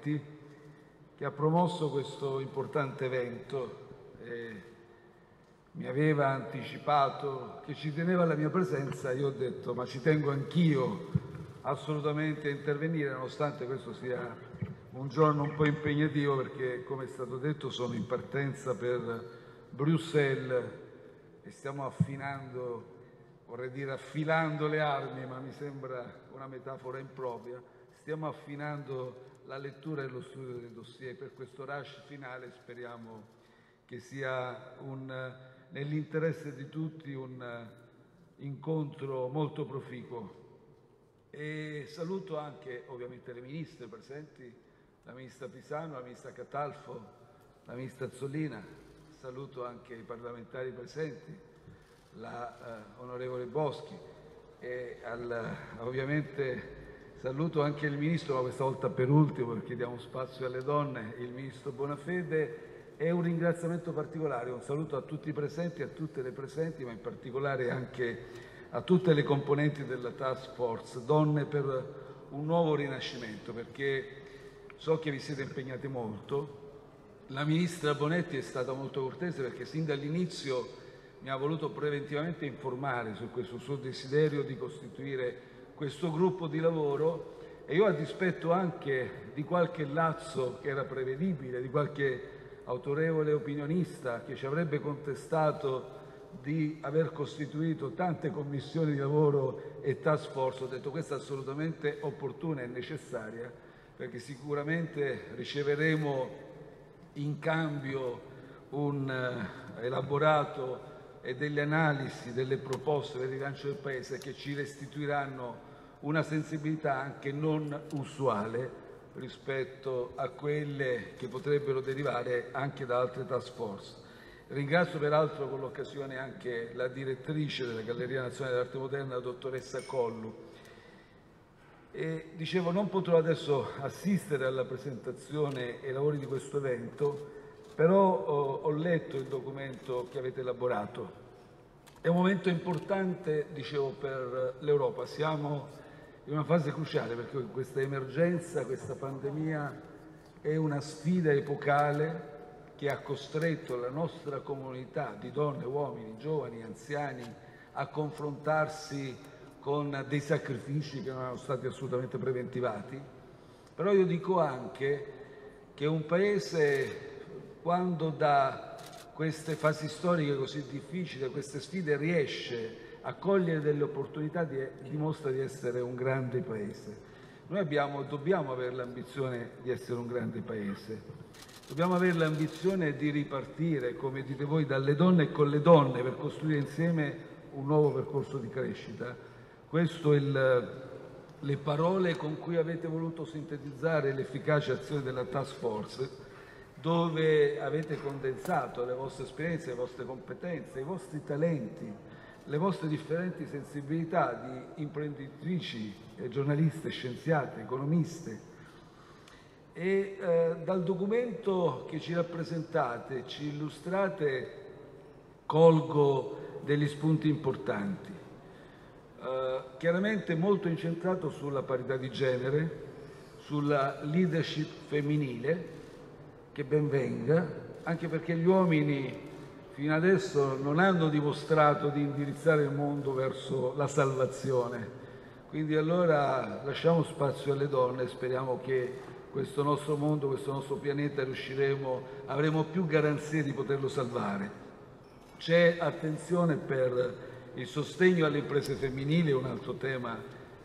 Bonetti che ha promosso questo importante evento. E mi aveva anticipato che ci teneva alla mia presenza, io ho detto ma ci tengo anch'io assolutamente a intervenire, nonostante questo sia un giorno un po' impegnativo perché, come è stato detto, sono in partenza per Bruxelles e stiamo affinando, vorrei dire affilando le armi, ma mi sembra una metafora impropria, stiamo affinando la lettura e lo studio del dossier per questo rush finale speriamo che sia nell'interesse di tutti un incontro molto proficuo. E saluto anche ovviamente le ministre presenti, la ministra Pisano, la ministra Catalfo, la ministra Zollina, saluto anche i parlamentari presenti, l'onorevole eh, Boschi e al, ovviamente saluto anche il Ministro, ma questa volta per ultimo perché diamo spazio alle donne, il Ministro Bonafede e un ringraziamento particolare, un saluto a tutti i presenti, a tutte le presenti, ma in particolare anche a tutte le componenti della task force, donne per un nuovo rinascimento, perché so che vi siete impegnati molto. La ministra Bonetti è stata molto cortese perché sin dall'inizio mi ha voluto preventivamente informare su questo suo desiderio di costituire questo gruppo di lavoro e io a dispetto anche di qualche lazzo che era prevedibile, di qualche autorevole opinionista che ci avrebbe contestato di aver costituito tante commissioni di lavoro e task force, ho detto questa è assolutamente opportuna e necessaria perché sicuramente riceveremo in cambio un eh, elaborato e delle analisi, delle proposte del rilancio del Paese che ci restituiranno una sensibilità anche non usuale rispetto a quelle che potrebbero derivare anche da altre task force. Ringrazio peraltro con l'occasione anche la direttrice della Galleria Nazionale d'Arte Moderna, la dottoressa Collu. E, dicevo, non potrò adesso assistere alla presentazione e ai lavori di questo evento, però ho, ho letto il documento che avete elaborato. È un momento importante, dicevo, per l'Europa. Siamo in una fase cruciale perché questa emergenza, questa pandemia è una sfida epocale che ha costretto la nostra comunità di donne, uomini, giovani, anziani a confrontarsi con dei sacrifici che non erano stati assolutamente preventivati. Però io dico anche che un paese quando da queste fasi storiche così difficili, queste sfide riesce a cogliere delle opportunità dimostra di essere un grande paese. Noi abbiamo, dobbiamo avere l'ambizione di essere un grande paese, dobbiamo avere l'ambizione di ripartire, come dite voi, dalle donne e con le donne per costruire insieme un nuovo percorso di crescita. Queste sono le parole con cui avete voluto sintetizzare l'efficace azione della task force, dove avete condensato le vostre esperienze, le vostre competenze, i vostri talenti, le vostre differenti sensibilità di imprenditrici, giornaliste, scienziate, economiste. E eh, dal documento che ci rappresentate, ci illustrate, colgo degli spunti importanti. Eh, chiaramente molto incentrato sulla parità di genere, sulla leadership femminile, che ben venga, anche perché gli uomini fino adesso non hanno dimostrato di indirizzare il mondo verso la salvazione. Quindi allora lasciamo spazio alle donne e speriamo che questo nostro mondo, questo nostro pianeta riusciremo, avremo più garanzie di poterlo salvare. C'è attenzione per il sostegno alle imprese femminili, un altro tema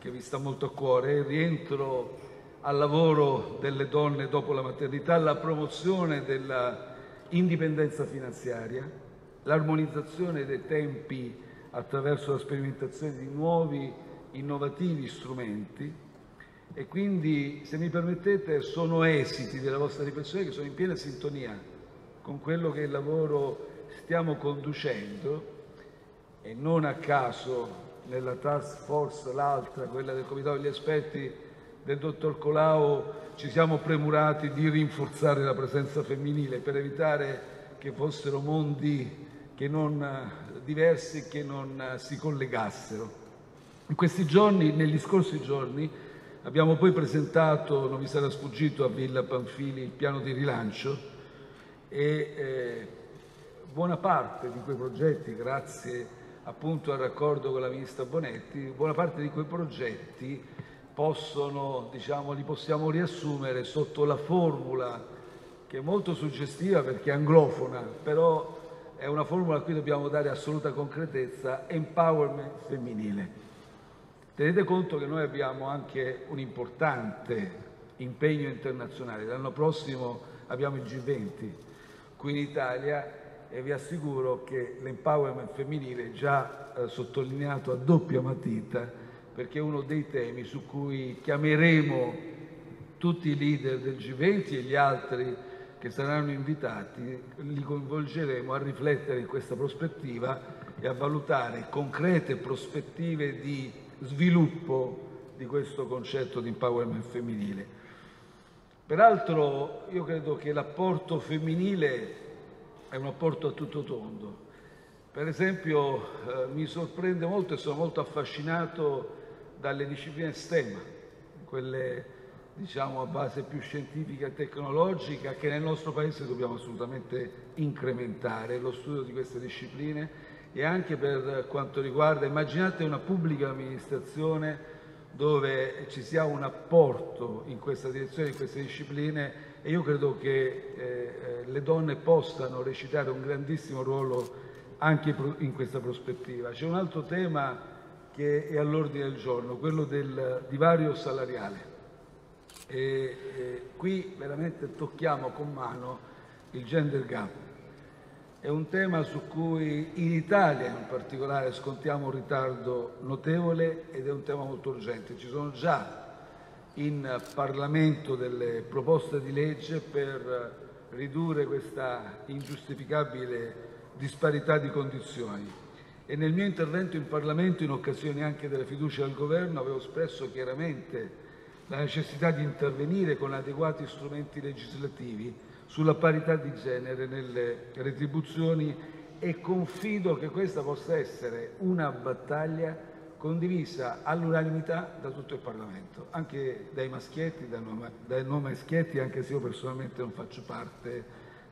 che vi sta molto a cuore, il rientro al lavoro delle donne dopo la maternità, la promozione della indipendenza finanziaria, l'armonizzazione dei tempi attraverso la sperimentazione di nuovi innovativi strumenti. E quindi, se mi permettete, sono esiti della vostra riflessione che sono in piena sintonia con quello che il lavoro stiamo conducendo e non a caso nella task force, l'altra, quella del Comitato degli esperti del dottor Colau, ci siamo premurati di rinforzare la presenza femminile per evitare che fossero mondi che non, diversi che non si collegassero. In questi giorni, negli scorsi giorni, Abbiamo poi presentato, non vi sarà sfuggito, a Villa Panfili il piano di rilancio e eh, buona parte di quei progetti, grazie appunto al raccordo con la Ministra Bonetti, buona parte di quei progetti possono, diciamo, li possiamo riassumere sotto la formula che è molto suggestiva perché è anglofona, però è una formula a cui dobbiamo dare assoluta concretezza, empowerment femminile. Tenete conto che noi abbiamo anche un importante impegno internazionale. L'anno prossimo abbiamo il G20 qui in Italia e vi assicuro che l'empowerment femminile già eh, sottolineato a doppia matita perché è uno dei temi su cui chiameremo tutti i leader del G20 e gli altri che saranno invitati, li coinvolgeremo a riflettere in questa prospettiva e a valutare concrete prospettive di sviluppo di questo concetto di empowerment femminile. Peraltro io credo che l'apporto femminile è un apporto a tutto tondo. Per esempio eh, mi sorprende molto e sono molto affascinato dalle discipline STEM, quelle diciamo a base più scientifica e tecnologica che nel nostro Paese dobbiamo assolutamente incrementare lo studio di queste discipline e anche per quanto riguarda, immaginate una pubblica amministrazione dove ci sia un apporto in questa direzione, in queste discipline e io credo che eh, eh, le donne possano recitare un grandissimo ruolo anche in questa prospettiva. C'è un altro tema che è all'ordine del giorno, quello del divario salariale. E, e qui veramente tocchiamo con mano il gender gap. È un tema su cui in Italia in particolare scontiamo un ritardo notevole ed è un tema molto urgente. Ci sono già in Parlamento delle proposte di legge per ridurre questa ingiustificabile disparità di condizioni. E nel mio intervento in Parlamento, in occasione anche della fiducia al Governo, avevo espresso chiaramente la necessità di intervenire con adeguati strumenti legislativi sulla parità di genere nelle retribuzioni e confido che questa possa essere una battaglia condivisa all'unanimità da tutto il Parlamento, anche dai maschietti, dai non maschietti, anche se io personalmente non faccio parte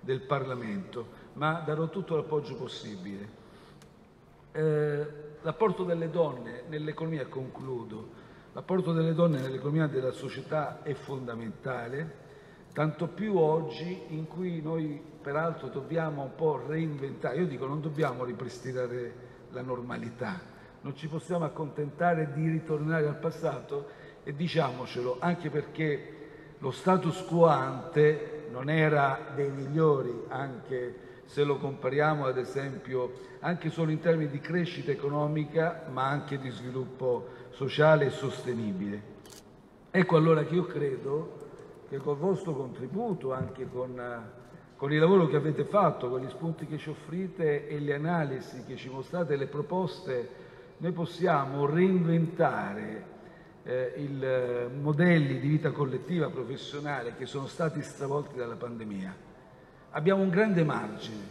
del Parlamento, ma darò tutto l'appoggio possibile. Eh, l'apporto delle donne nell'economia, concludo, l'apporto delle donne nell'economia della società è fondamentale, tanto più oggi in cui noi peraltro dobbiamo un po' reinventare, io dico non dobbiamo ripristinare la normalità, non ci possiamo accontentare di ritornare al passato e diciamocelo, anche perché lo status quo ante non era dei migliori, anche se lo compariamo ad esempio anche solo in termini di crescita economica, ma anche di sviluppo sociale e sostenibile. Ecco allora che io credo che col vostro contributo, anche con, con il lavoro che avete fatto, con gli spunti che ci offrite e le analisi che ci mostrate, le proposte, noi possiamo reinventare eh, i eh, modelli di vita collettiva, professionale che sono stati stravolti dalla pandemia. Abbiamo un grande margine.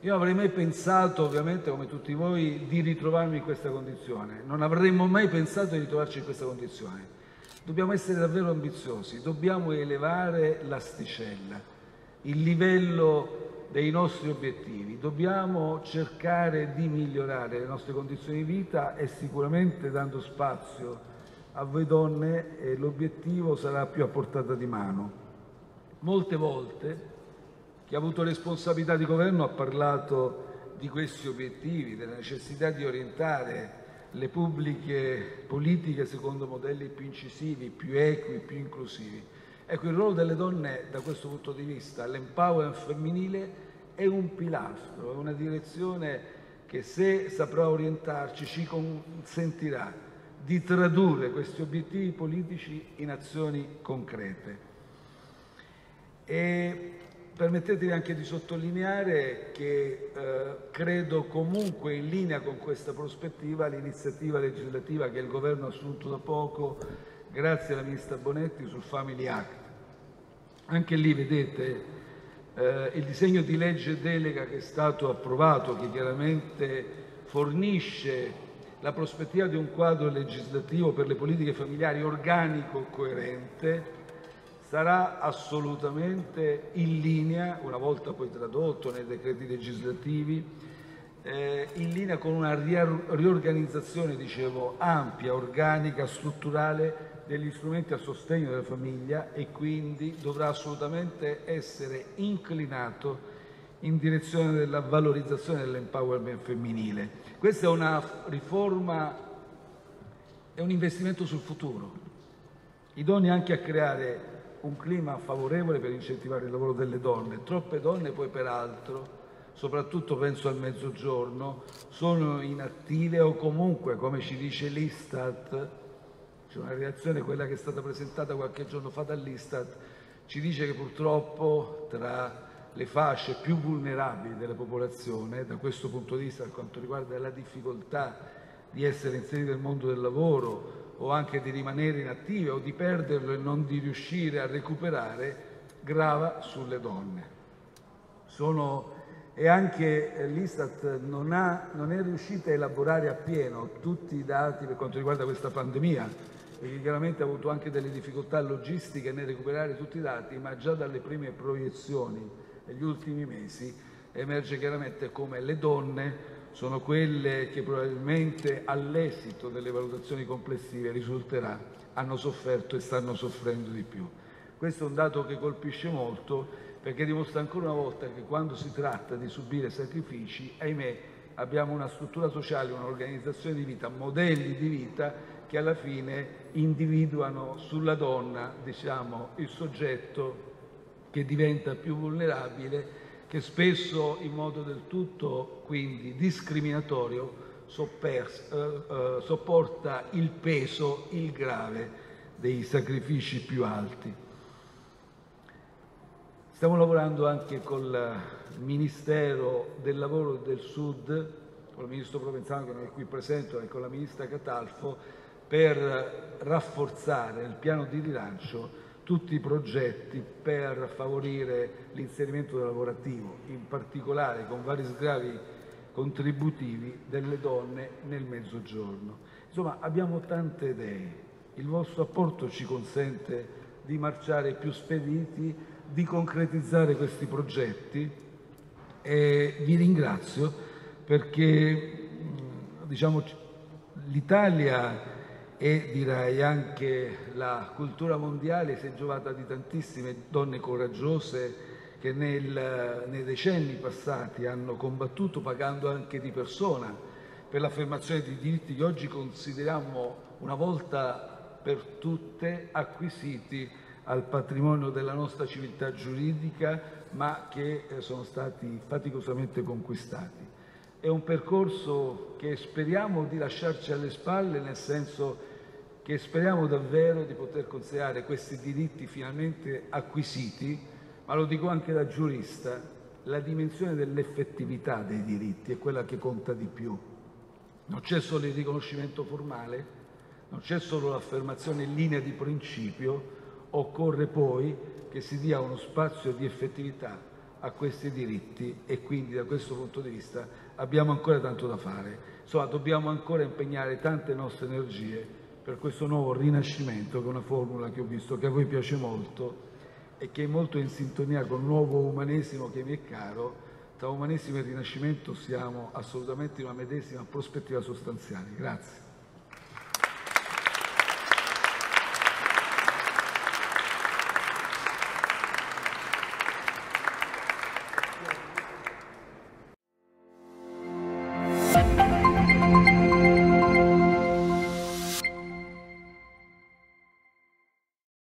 Io avrei mai pensato, ovviamente come tutti voi, di ritrovarmi in questa condizione. Non avremmo mai pensato di ritrovarci in questa condizione. Dobbiamo essere davvero ambiziosi, dobbiamo elevare l'asticella, il livello dei nostri obiettivi. Dobbiamo cercare di migliorare le nostre condizioni di vita e sicuramente dando spazio a voi donne eh, l'obiettivo sarà più a portata di mano. Molte volte chi ha avuto responsabilità di governo ha parlato di questi obiettivi, della necessità di orientare le pubbliche politiche secondo modelli più incisivi, più equi, più inclusivi. Ecco, il ruolo delle donne da questo punto di vista, l'empowerment femminile è un pilastro, è una direzione che se saprà orientarci ci consentirà di tradurre questi obiettivi politici in azioni concrete. E permettetemi anche di sottolineare che eh, credo comunque in linea con questa prospettiva l'iniziativa legislativa che il Governo ha assunto da poco grazie alla Ministra Bonetti sul Family Act. Anche lì, vedete, eh, il disegno di legge delega che è stato approvato, che chiaramente fornisce la prospettiva di un quadro legislativo per le politiche familiari organico e coerente sarà assolutamente in linea, una volta poi tradotto nei decreti legislativi, eh, in linea con una riorganizzazione, dicevo, ampia, organica, strutturale degli strumenti a sostegno della famiglia e quindi dovrà assolutamente essere inclinato in direzione della valorizzazione dell'empowerment femminile. Questa è una riforma, è un investimento sul futuro, idonei anche a creare un clima favorevole per incentivare il lavoro delle donne. Troppe donne poi peraltro, soprattutto penso al mezzogiorno, sono inattive o comunque, come ci dice l'Istat, c'è una reazione, quella che è stata presentata qualche giorno fa dall'Istat, ci dice che purtroppo tra le fasce più vulnerabili della popolazione, da questo punto di vista per quanto riguarda la difficoltà di essere inseriti nel mondo del lavoro o anche di rimanere inattive o di perderlo e non di riuscire a recuperare, grava sulle donne. Sono, e anche l'Istat non, ha, non è riuscita a elaborare appieno tutti i dati per quanto riguarda questa pandemia, perché chiaramente ha avuto anche delle difficoltà logistiche nel recuperare tutti i dati, ma già dalle prime proiezioni negli ultimi mesi emerge chiaramente come le donne sono quelle che probabilmente all'esito delle valutazioni complessive risulterà hanno sofferto e stanno soffrendo di più. Questo è un dato che colpisce molto perché dimostra ancora una volta che quando si tratta di subire sacrifici, ahimè, abbiamo una struttura sociale, un'organizzazione di vita, modelli di vita che alla fine individuano sulla donna diciamo, il soggetto che diventa più vulnerabile, che spesso in modo del tutto quindi discriminatorio eh, eh, sopporta il peso, il grave dei sacrifici più alti. Stiamo lavorando anche col Ministero del Lavoro del Sud, con il Ministro Provenzano che non è qui presente e con la Ministra Catalfo, per rafforzare il piano di rilancio tutti i progetti per favorire l'inserimento lavorativo, in particolare con vari sgravi contributivi delle donne nel Mezzogiorno. Insomma, abbiamo tante idee. Il vostro apporto ci consente di marciare più spediti, di concretizzare questi progetti e vi ringrazio perché diciamo, l'Italia e direi anche la cultura mondiale si è giovata di tantissime donne coraggiose che nel, nei decenni passati hanno combattuto pagando anche di persona per l'affermazione di diritti che oggi consideriamo una volta per tutte acquisiti al patrimonio della nostra civiltà giuridica, ma che eh, sono stati faticosamente conquistati. È un percorso che speriamo di lasciarci alle spalle, nel senso che speriamo davvero di poter considerare questi diritti finalmente acquisiti, ma lo dico anche da giurista, la dimensione dell'effettività dei diritti è quella che conta di più. Non c'è solo il riconoscimento formale, non c'è solo l'affermazione in linea di principio, occorre poi che si dia uno spazio di effettività a questi diritti e quindi da questo punto di vista abbiamo ancora tanto da fare. Insomma, dobbiamo ancora impegnare tante nostre energie per questo nuovo rinascimento, che è una formula che ho visto che a voi piace molto e che è molto in sintonia con il nuovo umanesimo che mi è caro. Tra umanesimo e rinascimento siamo assolutamente in una medesima prospettiva sostanziale. Grazie.